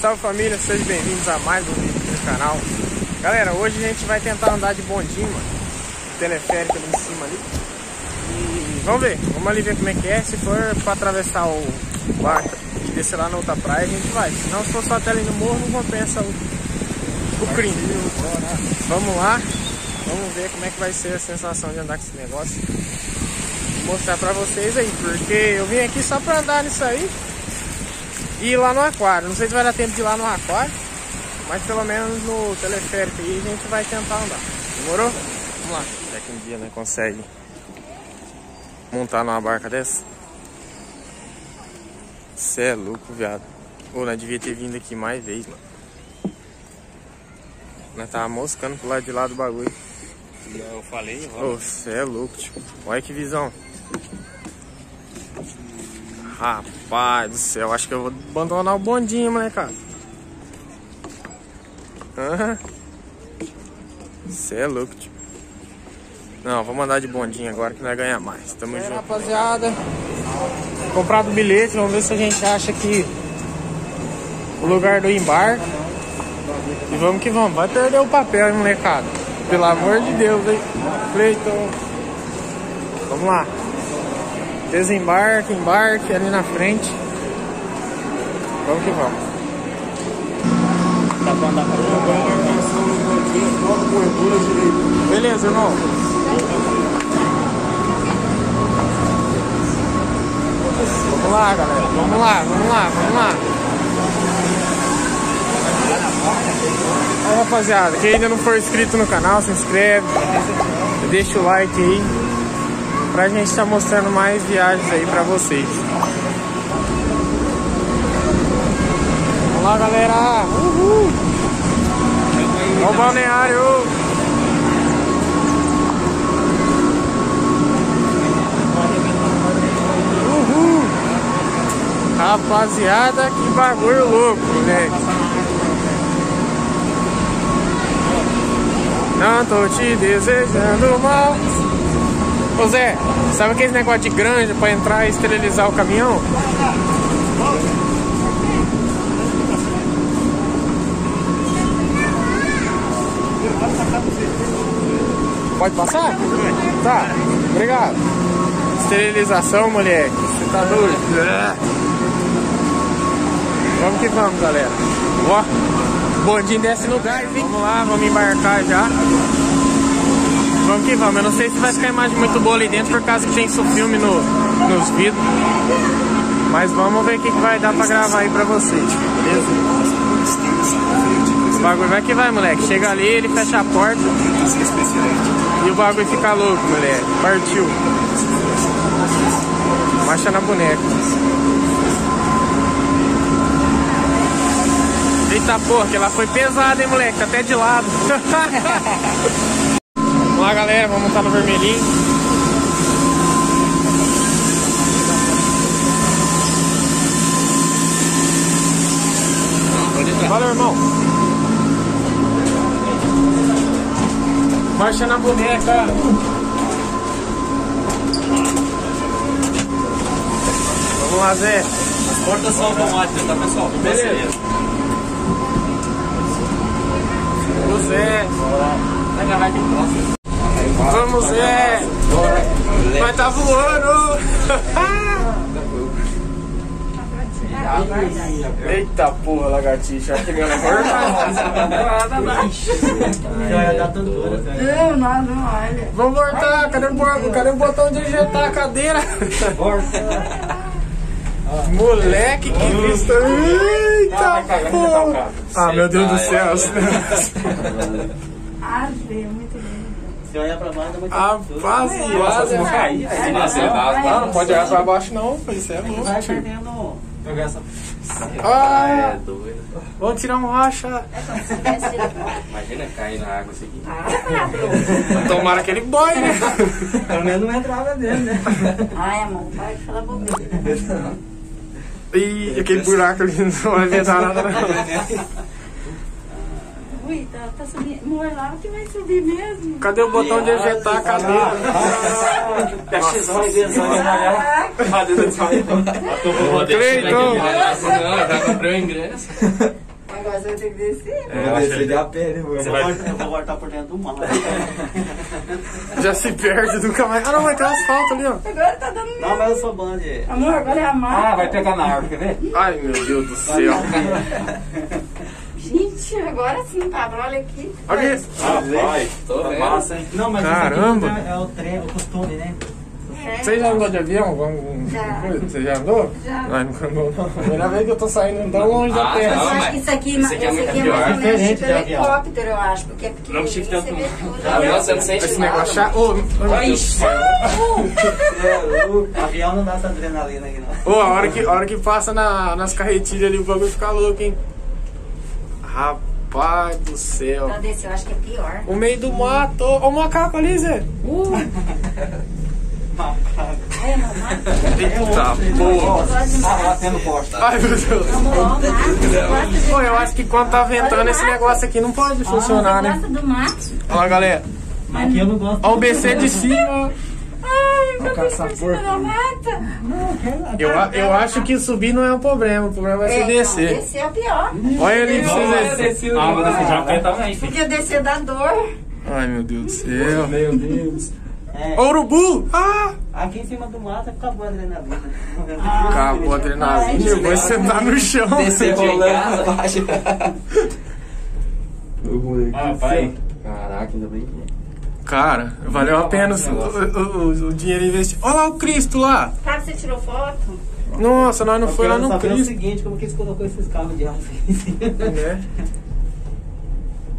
Salve família, sejam bem-vindos a mais um vídeo do canal. Galera, hoje a gente vai tentar andar de bondinho, mano Teleférico ali em cima ali. E vamos ver, vamos ali ver como é que é. Se for pra atravessar o barco e descer lá na outra praia, a gente vai. Se não, se for só até ali no morro, não compensa o, o crime. Vamos lá, vamos ver como é que vai ser a sensação de andar com esse negócio. Vou mostrar pra vocês aí, porque eu vim aqui só pra andar nisso aí e ir lá no aquário. Não sei se vai dar tempo de ir lá no aquário, mas pelo menos no teleférico aí a gente vai tentar andar. Demorou? Vamos lá. Já que um dia né, consegue montar numa barca dessa. Cê é louco, viado. Ou nós devia ter vindo aqui mais vezes, mano. Nós tava moscando pro lado de lá do bagulho. Eu falei, Você é louco, tipo. Olha que visão. Rapaz do céu, acho que eu vou abandonar o bondinho, molecada. Você é louco, tio. Não, vamos andar de bondinho agora que nós ganhar mais. Tamo é, junto. rapaziada. Comprado o bilhete, vamos ver se a gente acha aqui o lugar do embarque. E vamos que vamos. Vai perder o papel, hein, molecada. Pelo amor de Deus, hein. Cleiton. Vamos lá. Desembarque, embarque ali na frente. Vamos que vamos. Dá pra andar pra Beleza, irmão. Vamos lá, galera. Vamos lá, vamos lá, vamos lá. Aí, rapaziada, quem ainda não for inscrito no canal, se inscreve. Deixa o like aí pra gente estar tá mostrando mais viagens aí pra vocês. Vamos lá, galera! Uhul! Olha o balneário! Rapaziada, que bagulho louco, moleque! Não tô te desejando mal Ô Zé, sabe aquele negócio de granja pra entrar e esterilizar o caminhão? Pode passar? Tá, obrigado. Esterilização, moleque. Você tá doido? Vamos que vamos, galera. Ó, bondinho desce no gás, hein? Vamos lá, vamos embarcar já. Vamos que vamos. Eu não sei se vai ficar imagem muito boa ali dentro por causa que tem isso filme no, nos vidros. Mas vamos ver o que, que vai dar pra gravar aí pra vocês, beleza? O bagulho vai que vai, moleque. Chega ali, ele fecha a porta. E o bagulho fica louco, moleque. Partiu. Marcha na boneca. Eita porra, que ela foi pesada, hein, moleque? Tá até de lado. Lá, galera. Vamos montar no vermelhinho. Valeu, irmão. Marcha na boneca. Vamos lá, Zé. As portas são automáticas, tá, pessoal? Beleza. O Zé. Vai gravar de próximo. Vamos ver! Vai tá voando! Eita porra, lagartixa, acho que minha amor. Não, não, não, olha. Vamos voltar, cadê o, cadê o botão de injetar a cadeira? Moleque, que vista! Eita porra! Ah, meu Deus do céu! Ave, muito lindo. Se olhar pra baixo, eu Rapaziada, vou cair. Não, não pode olhar pra baixo, não. Isso é louco, Vai perdendo. Ah, É doido. vamos tirar um racha. Imagina cair na água assim aqui. Tomara que ele boie, né? Pelo menos não entrava dentro, né? Ai, amor, para de falar bobeira. E aquele buraco ali não vai vedar nada, não. Ui, tá, tá subindo. Amor, lá que vai subir mesmo. Cadê o botão de ejetar a cadeira? Peixezão e dezão de amarelo. Cleiton! Não, já comprei o ingresso. agora você vai ter que descer. Eu vou descer de a pé, né? Você vai... Eu vou voltar por dentro do mar. Já se perde, nunca mais. Ah, não, vai ter asfalto ali, ó. Agora tá dando Não, mas eu sou de... Amor, agora é a mata. Ah, vai pegar na árvore, quer ver? Ai, meu Deus do céu. Gente, agora sim, padrão, olha aqui. Aqui. Ah, vai. Tô Tá massa, hein? Não, mas Caramba. isso aqui é o trem, o costume, né? É. Você já andou de avião? Vamos- Já. Você já andou? Já. Ai, nunca andou, não. Primeira vez que eu tô saindo tão longe da Ah, terra. Eu não, acho que isso aqui, isso aqui é esse muito aqui é pior. mais ou menos tipo helicóptero, eu acho. Porque é pequenininho, Não você tanto, não. Ah, você não sente Esse negócio. Ô. É, o avião não dá essa adrenalina aqui, não. Ô, a hora que, a hora que passa na, nas carretilhas ali, o bagulho fica louco, hein? Rapaz do céu. Pra descer, eu acho que é pior. O meio do mato. Ó o macaco ali, Zé. Uh! É, não, mata. Eita porra. Mato. batendo posta. Ai, meu Deus. Pô, eu acho que quando tá ventando esse negócio aqui não pode funcionar, né? gosta do mato? Olha galera. Mas aqui eu não gosto. Ó o BC de cima. Ai, meu Deus, da mata. Eu, a- eu acho que subir não é o problema. O problema vai ser É, descer. Não, descer é o pior. Olha ali pra vocês verem. Ah, vou descer já pé também. Porque descer dá dor. Ai, meu Deus do céu. Meu Deus. É, Urubu! Ah! aqui em cima do mato acabou a adrenalina. Acabou a adrenalina. Eu vou sentar no chão. Descer rolando abaixo. Ah, pai. Caraca, ainda bem que... Cara, valeu a pena o, o- o- o dinheiro investido. Olha lá o Cristo lá. Sabe, você tirou foto? Nossa, nós não foi lá no saber o Cristo. seguinte, como que eles colocou esses carros de aço aí? Né?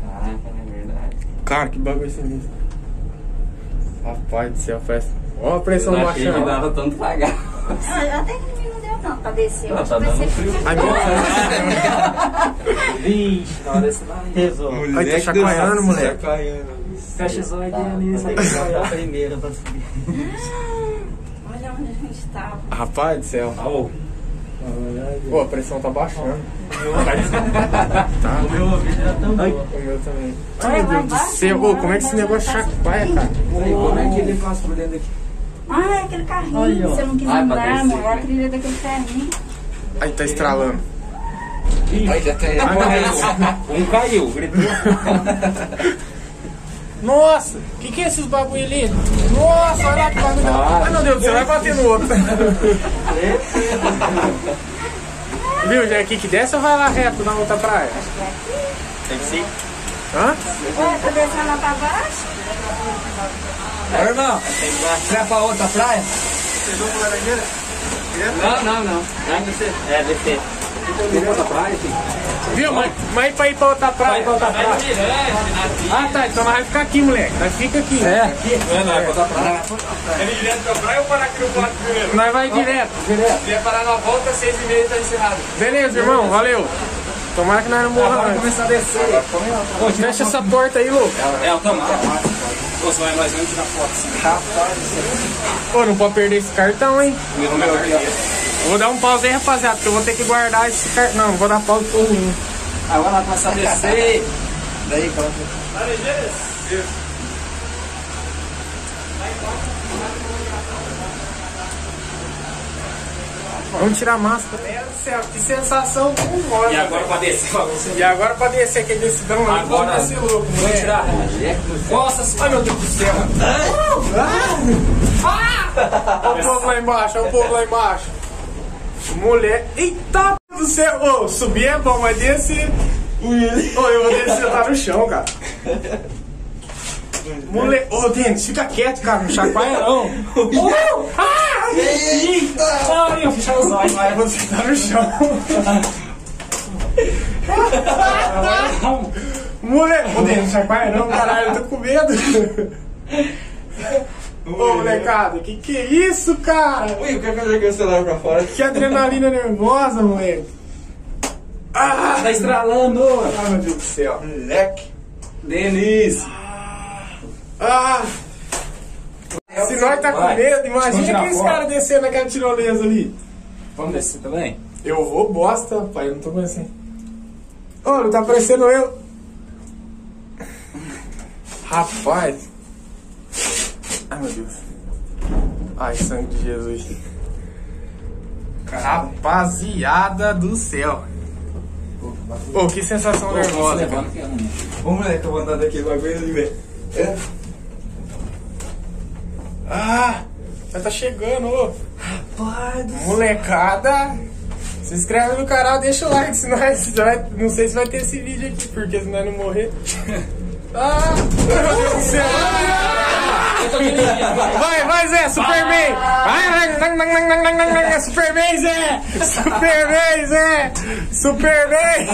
Caraca, é verdade. Cara, que bagulho sinistro. Rapaz do céu, parece. Olha a pressão Eu achei que baixando. dava tanto pagar. Até que não deu tanto pra descer. Eu Não, tá dando frio. Ai, meu Vixe, na hora desse. Ai, tá chacoalhando, moleque. Fecha os olhos ali, essa aqui vai a primeira pra subir. Olha onde a gente tava. Rapaz do céu. Ô, Pô, a pressão tá baixando. O meu ouvido já tão boa. O meu também. Olha, Ai, meu Deus do céu. Ô, como é que esse negócio tá chacoalha, cara? Aí, como é que ele passa por dentro aqui? Ah, é aquele carrinho. Ó. Você não quis andar, amor. É a trilha daquele carrinho. Aí tá estralando. Aí já tem. Um caiu, gritou. Nossa, o que, que é esses bagulho ali? Nossa, olha lá que bagulho. Ah. Ai, meu Deus céu, vai bater no outro. Viu, já é aqui que desce ou vai lá reto na outra praia? Tem que ser. Hã? Ué, tá descendo lá pra baixo? Ô, irmão, vai pra outra praia? Não, não, não. Vai descer. É, descer. Tem outra praia, filho? Viu, mas, mas pra ir pra outra praia? Vai pra outra praia. Ah, tá, então nós vamos ficar aqui, moleque. Nós fica aqui. É, aqui. Não, não, é pra outra praia. Ele direto pra praia ou parar aqui no ponto primeiro? Nós vai direto. Direto. Se parar na volta, seis e meia tá encerrado. Beleza, irmão, valeu. Tomara que nós não morramos. Agora começar a descer. Fecha essa porta aí, louco. É automático. Você vai nós vamos tirar foto assim. Pô, não pode perder esse cartão, hein? Meu nome é Carlinhos. Vou dar um pause aí, rapaziada, porque eu vou ter que guardar esse cartão. Não, vou dar pause por mim. Agora vai começar a descer. Daí, coloca. Vamos tirar a máscara. Meu Deus do céu, que sensação E agora pra descer, você E agora pra descer aquele decidão ali, Agora- vamos descer louco, Vou tirar. Nossa Ai, senhora. meu Deus do céu. Olha o povo lá embaixo, olha o povo lá embaixo. Mulher. Eita do céu. Ô, subir é bom, mas descer. Ô, eu vou descer, tá no chão, cara. Mulher. Ô, Denis, fica quieto, cara. Não chacoalha não. Ô, ah, Eita! Ai, eu fechar os olhos, mas você tá no chão. Mulher. Ô, Denis, chacoalha não, caralho. Eu tô com medo. Ô, molecada, que que é isso, cara? Ui, o que eu joguei o celular pra fora? Que adrenalina nervosa, moleque. Ah, Tá estralando. ah, meu Deus do céu. Moleque. Denis. Ah. Se nós tá com medo, imagina aqueles caras descendo naquela tirolesa ali. Vamos descer também? Eu vou bosta, pai, eu não tô conhecendo. Ô, não tá parecendo eu. Rapaz. Ai, meu Deus. Ai, sangue de Jesus. Rapaziada do céu. Ô, que sensação nervosa, cara. é. Ô moleque, eu vou andar daqui bagulho ali, velho. É. Ah, já tá chegando, ô. Rapaz do Molecada, se inscreve no canal, deixa o like, senão vai, não sei se vai ter esse vídeo aqui, porque senão não morrer. Ah, meu Deus do céu. Vai, vai, Zé, Superman! Vai, vai, Superman, Zé! Superman, Zé! Superman!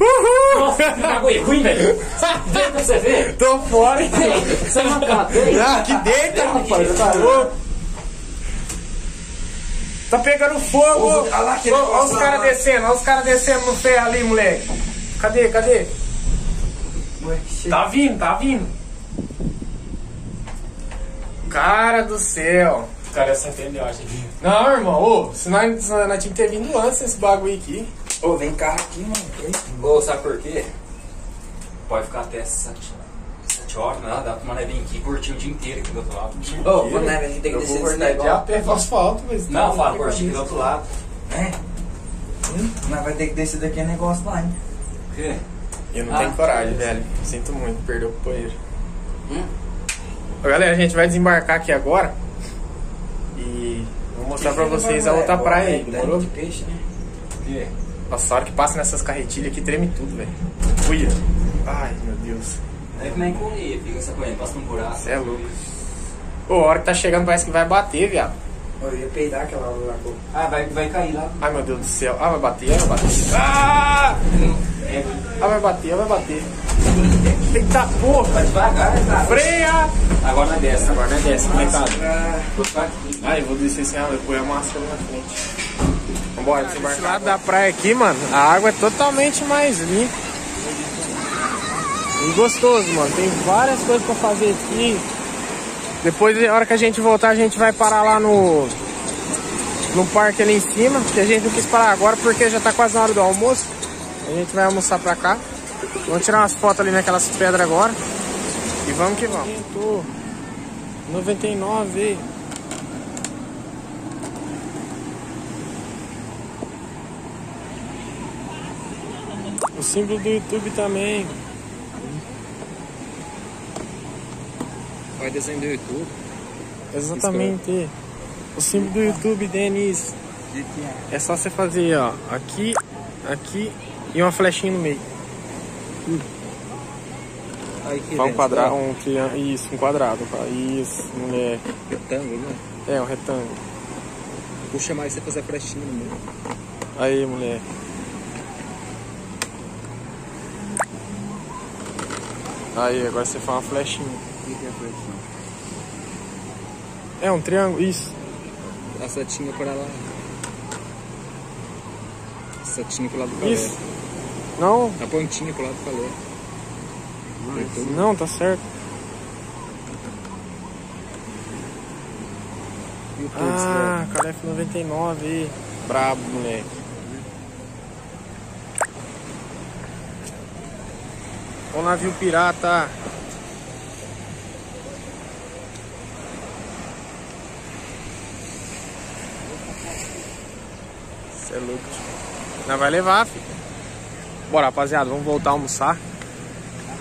Uhul! Nossa, que bagulho ruim, velho. Sabe, vem pra você ver. Tô fora, não acabei. Ah, que deita, rapaz, tá louco? Tá pegando fogo! Olha lá os caras descendo, olha os caras descendo no ferro ali, moleque. Cadê, cadê? Tá vindo, tá vindo. Cara do céu. Cara, você entendeu, acho que. Não, irmão, ô, se nós, se nós tínhamos que ter vindo antes esse bagulho aqui. Ô, vem cá aqui, mano. Ô, sabe por quê? Pode ficar até 7 horas, né? Dá pra uma vir aqui e curtir o dia inteiro aqui do outro lado. Ô, vou né, velho, tem que Eu descer vou a negócio. pé pro asfalto, mas... Não, fala, curtir aqui do outro lado. É. Hum, Nós vai ter que descer daqui a negócio lá, hein? O quê? Eu não Ah, tenho coragem, velho. Sinto muito, perdeu o companheiro. Hum? Galera, a gente vai desembarcar aqui agora. E vou mostrar pra vocês a outra praia aí, demorou? de peixe, né? Quê? Nossa, a hora que passa nessas carretilhas aqui treme tudo, velho. Uia. Ai, meu Deus. Aí como é que correr? Fica essa correndo, passa num buraco. Você é louco. Ô, a hora que tá chegando parece que vai bater, viado. Eu ia peidar aquela hora lá. pô. Ah, vai, vai cair lá. Ai, meu Deus do céu. Ah, vai bater, vai bater. Ah! É, Ah, vai bater, vai bater. Eita porra! vai devagar, cara. Freia! Agora não desce. Agora não é dessa, molecada. Ah, Vou ficar aqui. Eu vou descer sem eu pôr a máscara na frente. Vambora, desembarcar. Esse lado da praia aqui, mano, a água é totalmente mais limpa. E gostoso, mano. Tem várias coisas pra fazer aqui. Depois, na hora que a gente voltar, a gente vai parar lá no... No parque ali em cima, que a gente não quis parar agora porque já tá quase na hora do almoço. A gente vai almoçar pra cá. Vamos tirar umas fotos ali naquelas pedras agora. E vamos que vamos. 99. O símbolo do YouTube também. Vai desenho do YouTube. Exatamente. O símbolo do YouTube, Denis. É só você fazer, ó, aqui, aqui e uma flechinha no meio. Aí que Pra um quadrado, um triângulo, isso, um quadrado. Isso, moleque. Retângulo, né? É, um retângulo. Puxa mais você fazer flechinha no meio. Aí, moleque. Aí, agora você faz uma flechinha. O que é flechinha? É um triângulo, isso. A setinha para lá. Setinha pro lado do Isso. Não, A pontinha pro lado do calor. não, tá certo. YouTube, Ah, Calef 99 aí. Brabo, moleque. O navio pirata. Você é louco. tio. Nós vai levar, filho. Bora, rapaziada, vamos voltar a almoçar.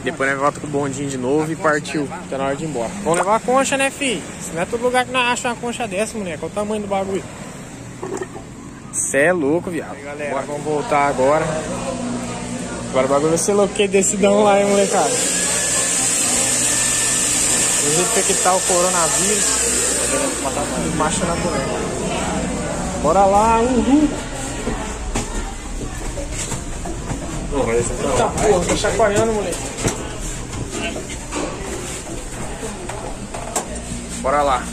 Depois nós volta com o bondinho de novo e partiu. Tá na hora de ir embora. Vamos levar a concha, né, filho? Se não é todo lugar que nós achamos uma concha dessa, moleque. Olha o tamanho do bagulho. Cê é louco, viado. Aí, galera, Bora, vamos voltar agora. Agora o bagulho vai ser louco que decidão lá, hein, molecada. Do jeito que tá o coronavírus. Macho na boneca. Bora lá, uhul. Eita porra, tá chacoalhando, moleque. Bora lá.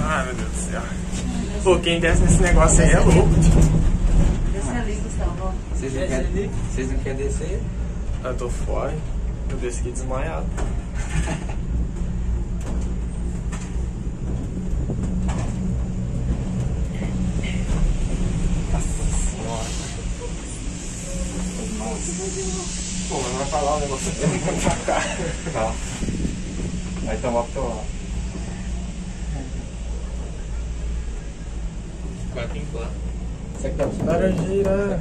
Ai, meu Deus do céu. Pô, quem desce nesse negócio aí é louco. Desce ali, Gustavo. Vocês não querem vocês não querem descer? Eu tô fora. Eu desci aqui desmaiado. Pô, mas vai falar o negócio aqui, tem que pra cá. Tá. Vai tomar pro teu lado. Quatro em quatro. Laranjeira.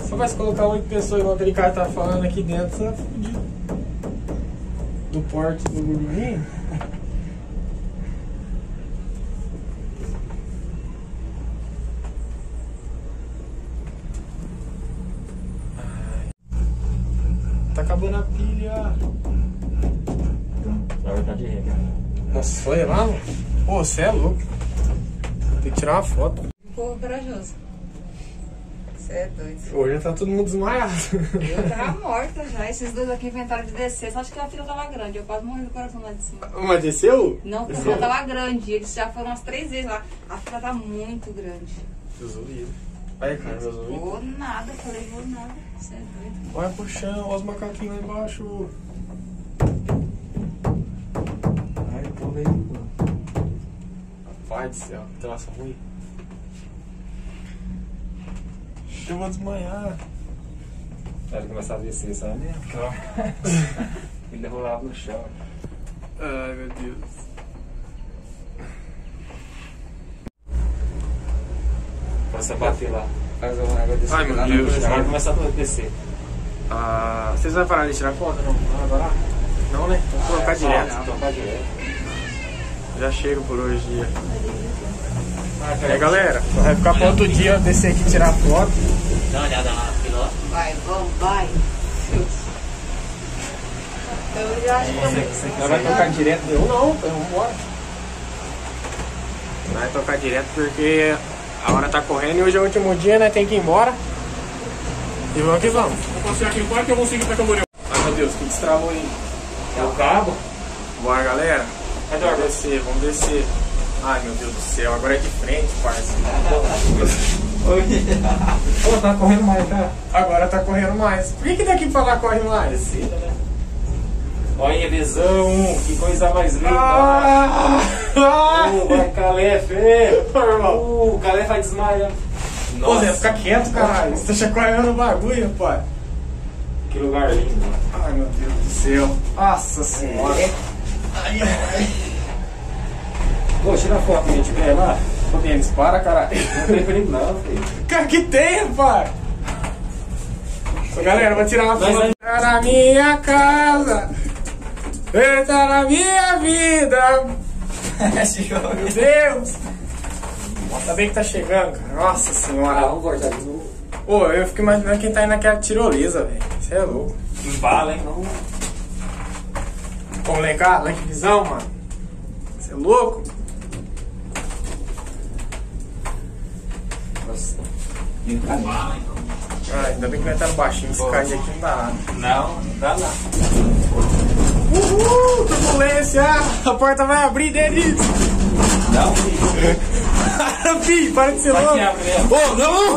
Só cima? vai se colocar oito pessoas igual aquele cara tá falando aqui dentro, você vai fudido. Do porte do gordinho. Acabando a pilha. Na verdade, é. Nossa, foi lá, mano? Pô, você é louco. Tem que tirar uma foto. Povo corajoso. Você é doido. Hoje tá todo mundo desmaiado. Eu tava morta já. Esses dois aqui inventaram de descer. Só acho que a fila tava grande. Eu quase morri do coração lá de cima. Mas desceu? Não, porque a tava grande. Eles já foram umas três vezes lá. A fila tá muito grande. Ouvidos. Vai, cara, meus ouvidos. Vou nada. Falei, vou nada. Você é doido. Vai pro chão, olha os macaquinhos lá embaixo. Ai, tô vendo. Pai do céu, que troço ruim. Eu vou desmaiar. Era começar a descer, sabe? Ele rolava no chão. Ai, meu Deus. Começa a bater lá. Ai, meu lá no Deus. chão, Agora começa a descer. Ah, vocês vão parar de tirar foto? Não, não agora? Não, né? Vamos colocar É, direto. Tocar direto. Já chego por hoje dia. Ah, É, galera, vai ficar pra outro dia eu descer aqui e tirar foto. Dá uma olhada lá na fila. Vai, vamos, vai. Eu já acho que eu... Nós vai tocar direto. Eu não, vamos embora. Vai tocar direto porque a hora tá correndo e hoje é o último dia, né? Tem que ir embora. E vamos que vamos. Vou passear aqui fora que eu vou seguir pra Camboriú. Ai meu Deus, que destravou aí? É o cabo. Bora galera. Cadê Vamos descer, vamos descer. Ai meu Deus do céu, agora é de frente, parça. Pô, tá correndo mais, tá? Agora tá correndo mais. Por que, que daqui pra lá corre mais? Descida, né? Olha, visão, que coisa mais linda. Ah! Uh, vai, irmão. Uh, o Calé vai desmaiar. Ô, Zé, fica quieto, caralho. Você tá chacoalhando o bagulho, pai. Que lugar lindo. Ai, meu Deus do céu. Nossa senhora. Pô, tira a foto a gente vê lá. Ô, Denis, para, caralho. Não tem perigo não, filho. Cara, que tem? Ô, galera, vou tirar uma foto. na minha casa. Ele tá na minha vida. Meu Deus. Ainda bem que tá chegando, cara. Nossa Ah, senhora. vamos cortar de novo. Pô, eu fico imaginando quem tá indo naquela tirolesa, velho. Você é louco. Embala, hein? Não. Em que visão, mano. Você é louco? Nossa. Ah, ainda bem que nós tá no baixinho. Se cair aqui não dá nada. Não, não dá lá. Uhul, turbulência! A porta vai abrir, Denis! Não. Para, filho, para de ser Vai louco! que abre mesmo. Ô, não!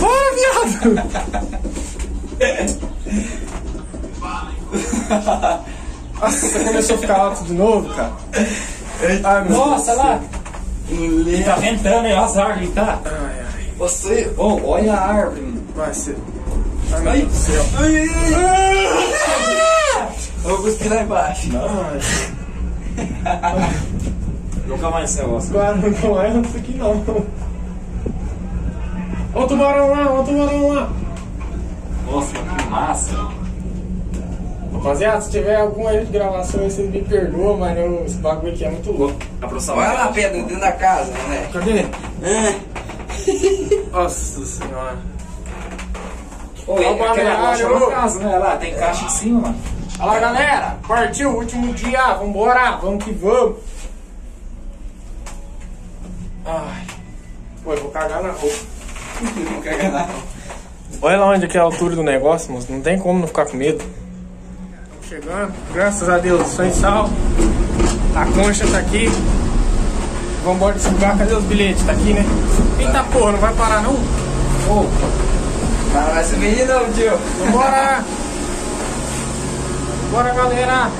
Para, viado! Nossa, você começou a ficar alto de novo, cara. Ai, Nossa, Deus lá. Ele tá ventando aí, olha as árvores, tá? Ai, ai. Você, oh, olha a árvore. mano. Vai ser. Ai, meu Deus do céu. Eu vou cuspir lá embaixo. Ai, Nunca mais céu, Oscar. Claro, não é isso aqui não. Ó o tubarão lá, ó o tubarão lá. Nossa, que massa. Rapaziada, se tiver algum erro de gravação aí, vocês me perdoam, mas eu- esse bagulho aqui é muito louco. Olha lá, Pedro, dentro da casa, né? Cadê? Nossa senhora. Ô, Ó, aquela é uma casa, né? Lá, tem caixa em cima, mano. Olha lá, galera. Partiu, último dia. Vambora, vamos que vamos. Ai. Pô, eu vou cagar na roupa. Não quer ganhar. Olha lá onde é que é a altura do negócio, moço. Não tem como não ficar com medo. Estamos chegando. Graças a Deus, sou em sal. A concha tá aqui. Vambora desse lugar. Cadê os bilhetes? Tá aqui, né? Eita porra, não vai parar não? Ô, Mas não vai subir não, tio. vambora! Bora, galera!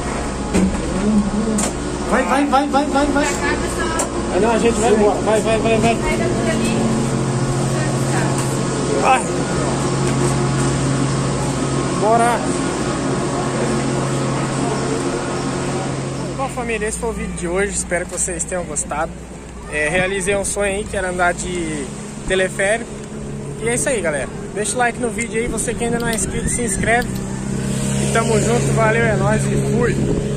Vai, vai, vai, vai, vai, vai. Vai não, a gente vai embora. Vai, vai, vai, vai. Vai. Bora. Bom, família, esse foi o vídeo de hoje. Espero que vocês tenham gostado. é, realizei um sonho aí, que era andar de teleférico. E é isso aí, galera. Deixa o like no vídeo aí, você que ainda não é inscrito, se inscreve. Tamo junto, valeu, é nóis e fui!